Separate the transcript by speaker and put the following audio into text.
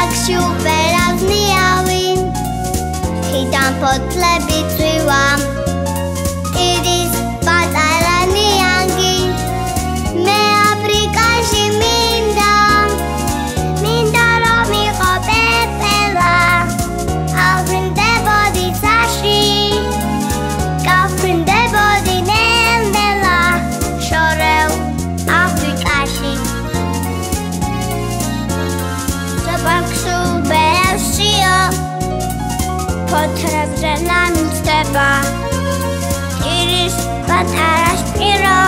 Speaker 1: Zobaczył wyrazny jawy I tam pod tle Pod drzewami stepa Iris pat araś piro